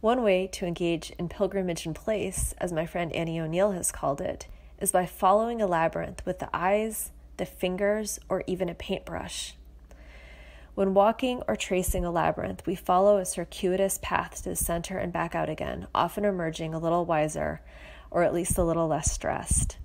One way to engage in pilgrimage in place, as my friend Annie O'Neill has called it, is by following a labyrinth with the eyes, the fingers, or even a paintbrush. When walking or tracing a labyrinth, we follow a circuitous path to the center and back out again, often emerging a little wiser or at least a little less stressed.